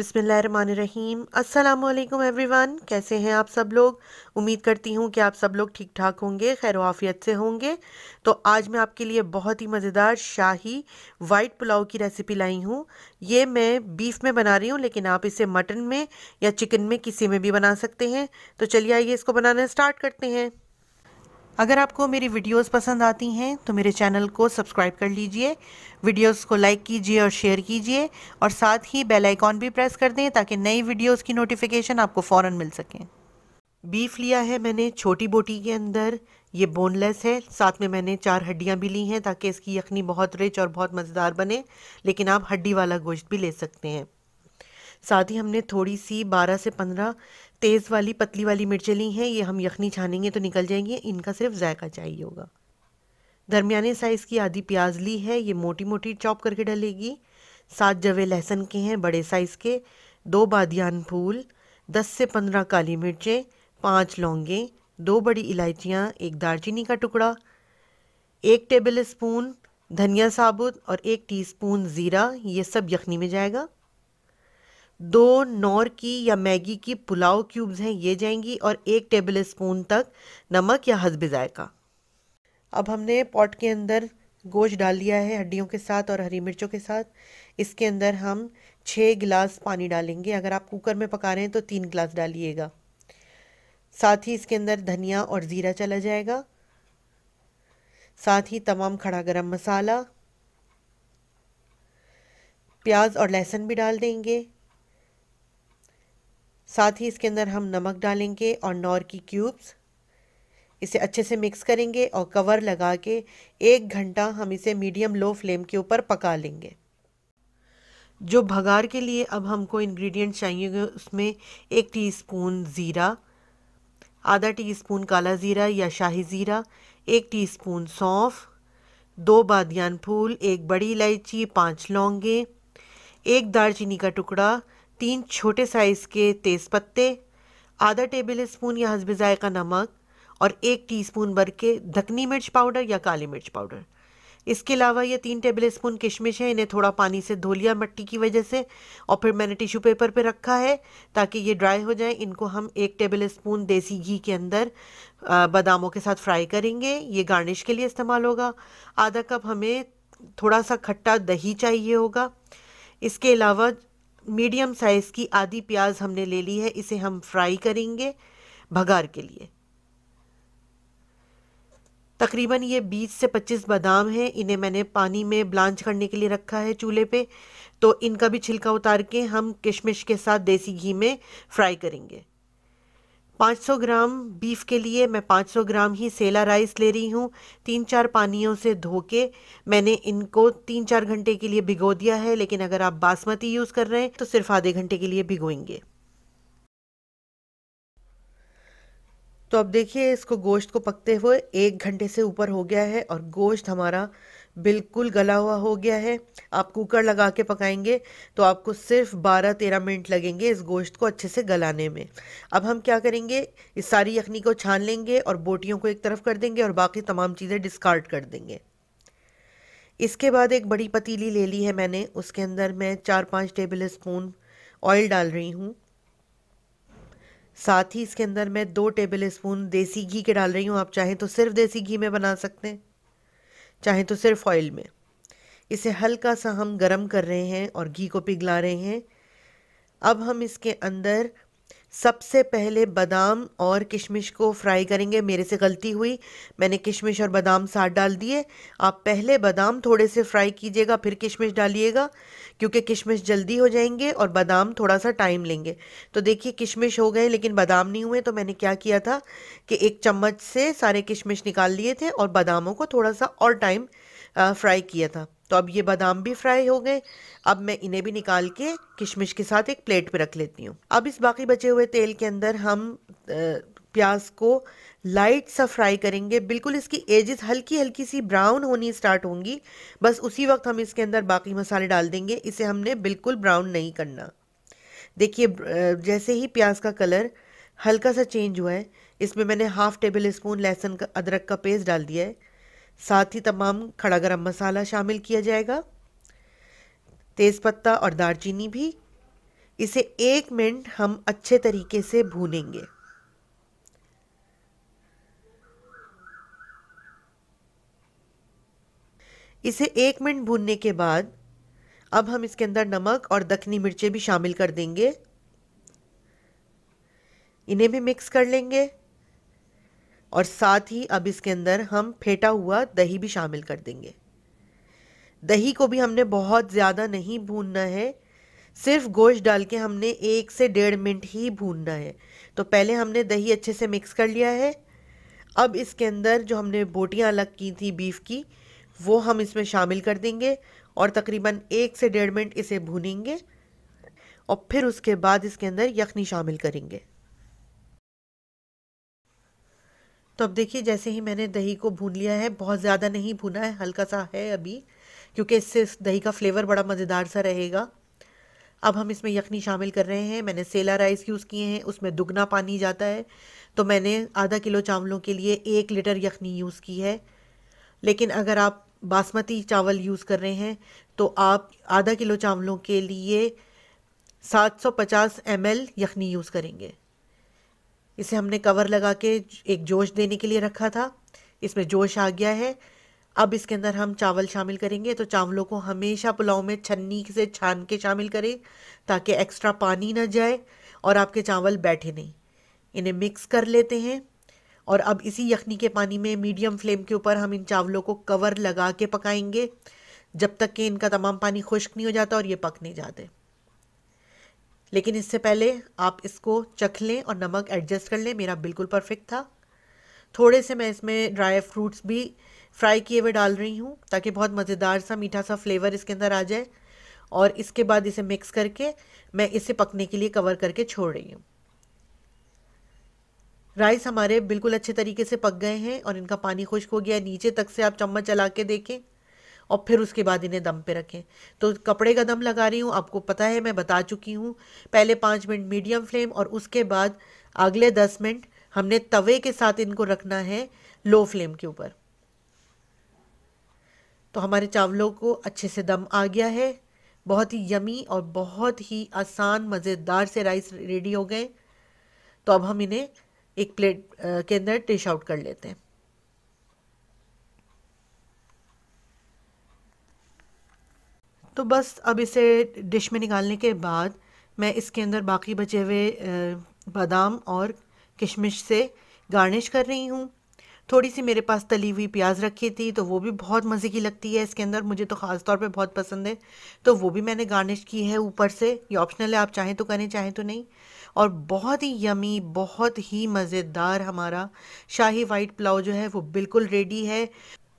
बिसमीम वालेकुम एवरीवन, कैसे हैं आप सब लोग? उम्मीद करती हूँ कि आप सब लोग ठीक ठाक होंगे, खैर वाफियत से होंगे। तो आज मैं आपके लिए बहुत ही मज़ेदार शाही वाइट पुलाव की रेसिपी लाई हूँ। ये मैं बीफ में बना रही हूँ, लेकिन आप इसे मटन में या चिकन में किसी में भी बना सकते हैं। तो चलिए आइए इसको बनाना स्टार्ट करते हैं। अगर आपको मेरी वीडियोस पसंद आती हैं तो मेरे चैनल को सब्सक्राइब कर लीजिए, वीडियोस को लाइक कीजिए और शेयर कीजिए, और साथ ही बेल आइकॉन भी प्रेस कर दें ताकि नई वीडियोस की नोटिफिकेशन आपको फ़ौर मिल सकें। बीफ लिया है मैंने छोटी बोटी के अंदर, ये बोनलेस है, साथ में मैंने चार हड्डियाँ भी ली हैं ताकि इसकी यखनी बहुत रिच और बहुत मज़ेदार बने, लेकिन आप हड्डी वाला गोश्त भी ले सकते हैं। साथ ही हमने थोड़ी सी बारह से पंद्रह तेज़ वाली, पतली वाली मिर्चें ली हैं, ये हम यखनी छानेंगे तो निकल जाएँगी, इनका सिर्फ़ जायका चाहिए होगा। दरमियाने साइज़ की आधी प्याज ली है, ये मोटी मोटी चॉप करके डलेगी। सात जवे लहसुन के हैं, बड़े साइज़ के, दो बादियान फूल, दस से पंद्रह काली मिर्चें, पाँच लौंगे, दो बड़ी इलायचियाँ, एक दालचीनी का टुकड़ा, एक टेबल स्पून धनिया साबुत और एक टीस्पून ज़ीरा, ये सब यखनी में जाएगा। दो नौर की या मैगी की पुलाव क्यूब्स हैं, ये जाएँगी और एक टेबल स्पून तक नमक या हसब जायका। अब हमने पॉट के अंदर गोश्त डाल लिया है हड्डियों के साथ और हरी मिर्चों के साथ। इसके अंदर हम छः गिलास पानी डालेंगे। अगर आप कुकर में पका रहे हैं तो तीन गिलास डालिएगा। साथ ही इसके अंदर धनिया और ज़ीरा चला जाएगा। साथ ही तमाम खड़ा गरम मसाला, प्याज और लहसुन भी डाल देंगे। साथ ही इसके अंदर हम नमक डालेंगे और नौर की क्यूब्स। इसे अच्छे से मिक्स करेंगे और कवर लगा के एक घंटा हम इसे मीडियम लो फ्लेम के ऊपर पका लेंगे। जो भगार के लिए अब हमको इंग्रेडिएंट चाहिए उसमें एक टीस्पून ज़ीरा, आधा टीस्पून काला ज़ीरा या शाही ज़ीरा, एक टीस्पून सौंफ, दो बादियान फूल, एक बड़ी इलायची, पाँच लौंगे, एक दालचीनी का टुकड़ा तीन छोटे साइज़ के तेज़पत्ते, आधा टेबल स्पून या हसब ज़ायका नमक और एक टीस्पून भर के धकनी मिर्च पाउडर या काली मिर्च पाउडर इसके अलावा ये तीन टेबल स्पून किशमिश है, इन्हें थोड़ा पानी से धो लिया मिट्टी की वजह से और फिर मैंने टिश्यू पेपर पे रखा है ताकि ये ड्राई हो जाए। इनको हम एक टेबल स्पून देसी घी के अंदर बादामों के साथ फ्राई करेंगे। ये गार्निश के लिए इस्तेमाल होगा। आधा कप हमें थोड़ा सा खट्टा दही चाहिए होगा। इसके अलावा मीडियम साइज़ की आधी प्याज हमने ले ली है, इसे हम फ्राई करेंगे भगार के लिए। तकरीबन ये 20 से 25 बादाम हैं, इन्हें मैंने पानी में ब्लांच करने के लिए रखा है चूल्हे पे तो इनका भी छिलका उतार के हम किशमिश के साथ देसी घी में फ्राई करेंगे। 500 ग्राम बीफ के लिए मैं 500 ग्राम ही सेला राइस ले रही हूँ। तीन चार पानियों से धो के मैंने इनको तीन चार घंटे के लिए भिगो दिया है, लेकिन अगर आप बासमती यूज़ कर रहे हैं तो सिर्फ़ आधे घंटे के लिए भिगोएँगे। तो अब देखिए, इसको गोश्त को पकते हुए एक घंटे से ऊपर हो गया है और गोश्त हमारा बिल्कुल गला हुआ हो गया है। आप कुकर लगा के पकाएँगे तो आपको सिर्फ़ 12-13 मिनट लगेंगे इस गोश्त को अच्छे से गलाने में। अब हम क्या करेंगे? इस सारी यखनी को छान लेंगे और बोटियों को एक तरफ़ कर देंगे और बाकी तमाम चीज़ें डिस्कार्ड कर देंगे। इसके बाद एक बड़ी पतीली ले ली है मैंने। उसके अंदर मैं चार पाँच टेबल स्पून ऑयल डाल रही हूँ। साथ ही इसके अंदर मैं दो टेबल स्पून देसी घी के डाल रही हूँ। आप चाहें तो सिर्फ़ देसी घी में बना सकते हैं। चाहे तो सिर्फ़ ऑयल में। इसे हल्का सा हम गरम कर रहे हैं और घी को पिघला रहे हैं। अब हम इसके अंदर सबसे पहले बादाम और किशमिश को फ्राई करेंगे। मेरे से गलती हुई। मैंने किशमिश और बादाम साथ डाल दिए। आप पहले बादाम थोड़े से फ्राई कीजिएगा, फिर किशमिश डालिएगा, क्योंकि किशमिश जल्दी हो जाएँगे और बादाम थोड़ा सा टाइम लेंगे। तो देखिए, किशमिश हो गए, लेकिन बादाम नहीं हुए। तो मैंने क्या किया था कि एक चम्मच से सारे किशमिश निकाल लिए थे और बादामों को थोड़ा सा और टाइम फ्राई किया था। तो अब ये बादाम भी फ्राई हो गए। अब मैं इन्हें भी निकाल के किशमिश के साथ एक प्लेट पे रख लेती हूँ। अब इस बाकी बचे हुए तेल के अंदर हम प्याज को लाइट सा फ्राई करेंगे। बिल्कुल इसकी एजेस हल्की हल्की सी ब्राउन होनी स्टार्ट होंगी। बस उसी वक्त हम इसके अंदर बाकी मसाले डाल देंगे। इसे हमने बिल्कुल ब्राउन नहीं करना। देखिए जैसे ही प्याज का कलर हल्का सा चेंज हुआ है, इसमें मैंने हाफ़ टेबल स्पून लहसुन का, अदरक का पेस्ट डाल दिया है। साथ ही तमाम खड़ा गरम मसाला शामिल किया जाएगा। तेज़पत्ता और दालचीनी भी। इसे एक मिनट हम अच्छे तरीके से भूनेंगे। इसे एक मिनट भूनने के बाद अब हम इसके अंदर नमक और दखनी मिर्चें भी शामिल कर देंगे। इन्हें भी मिक्स कर लेंगे। और साथ ही अब इसके अंदर हम फेटा हुआ दही भी शामिल कर देंगे। दही को भी हमने बहुत ज़्यादा नहीं भूनना है, सिर्फ़ गोश्त डाल के हमने एक से डेढ़ मिनट ही भूनना है। तो पहले हमने दही अच्छे से मिक्स कर लिया है। अब इसके अंदर जो हमने बोटियाँ अलग की थी बीफ की, वो हम इसमें शामिल कर देंगे और तकरीबन एक से डेढ़ मिनट इसे भूनेंगे और फिर उसके बाद इसके अंदर यखनी शामिल करेंगे। तो अब देखिए, जैसे ही मैंने दही को भून लिया है, बहुत ज़्यादा नहीं भुना है हल्का सा है अभी, क्योंकि इससे दही का फ्लेवर बड़ा मज़ेदार सा रहेगा। अब हम इसमें यखनी शामिल कर रहे हैं, मैंने सेला राइस यूज़ किए हैं, उसमें दुगना पानी जाता है। तो मैंने आधा किलो चावलों के लिए एक लीटर यखनी यूज़ की है। लेकिन अगर आप बासमती चावल यूज़ कर रहे हैं तो आप आधा किलो चावलों के लिए 750 ml यखनी यूज़ करेंगे। इसे हमने कवर लगा के एक जोश देने के लिए रखा था। इसमें जोश आ गया है। अब इसके अंदर हम चावल शामिल करेंगे तो चावलों को हमेशा पुलाव में छन्नी से छान के शामिल करें, ताकि एक्स्ट्रा पानी ना जाए और आपके चावल बैठे नहीं। इन्हें मिक्स कर लेते हैं और अब इसी यखनी के पानी में मीडियम फ्लेम के ऊपर हम इन चावलों को कवर लगा के पकाएँगे, जब तक कि इनका तमाम पानी खुश्क नहीं हो जाता और ये पक नहीं जाते। लेकिन इससे पहले आप इसको चख लें और नमक एडजस्ट कर लें, मेरा बिल्कुल परफेक्ट था। थोड़े से मैं इसमें ड्राई फ्रूट्स भी फ्राई किए हुए डाल रही हूँ, ताकि बहुत मज़ेदार सा, मीठा सा फ्लेवर इसके अंदर आ जाए। और इसके बाद इसे मिक्स करके मैं इसे पकने के लिए कवर करके छोड़ रही हूँ। राइस हमारे बिल्कुल अच्छे तरीके से पक गए हैं और इनका पानी खुश्क हो गया नीचे तक से आप चम्मच चला के देखें। और फिर उसके बाद इन्हें दम पे रखें। तो कपड़े का दम लगा रही हूँ, आपको पता है, मैं बता चुकी हूँ। पहले पाँच मिनट मीडियम फ्लेम और उसके बाद अगले दस मिनट हमने तवे के साथ इनको रखना है लो फ्लेम के ऊपर। तो हमारे चावलों को अच्छे से दम आ गया है। बहुत ही यमी और बहुत ही आसान, मज़ेदार से राइस रेडी हो गए। तो अब हम इन्हें एक प्लेट के अंदर डिश आउट कर लेते हैं। तो बस अब इसे डिश में निकालने के बाद मैं इसके अंदर बाकी बचे हुए बादाम और किशमिश से गार्निश कर रही हूँ। थोड़ी सी मेरे पास तली हुई प्याज रखी थी तो वो भी बहुत मज़े की लगती है इसके अंदर, मुझे तो ख़ास तौर पे बहुत पसंद है। तो वो भी मैंने गार्निश की है ऊपर से, ये ऑप्शनल है, आप चाहें तो करें, चाहें तो नहीं। और बहुत ही यमी, बहुत ही मज़ेदार हमारा शाही वाइट पुलाव जो है, वो बिल्कुल रेडी है।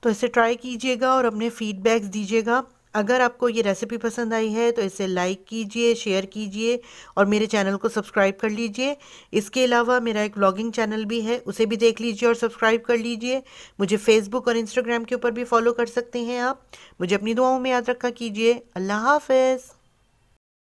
तो इसे ट्राई कीजिएगा और अपने फीडबैक्स दीजिएगा। अगर आपको ये रेसिपी पसंद आई है तो इसे लाइक कीजिए शेयर कीजिए और मेरे चैनल को सब्सक्राइब कर लीजिए। इसके अलावा मेरा एक ब्लॉगिंग चैनल भी है, उसे भी देख लीजिए और सब्सक्राइब कर लीजिए। मुझे फेसबुक और इंस्टाग्राम के ऊपर भी फॉलो कर सकते हैं आप। मुझे अपनी दुआओं में याद रखा कीजिए। अल्लाह हाफिज़।